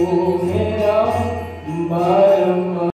Oh,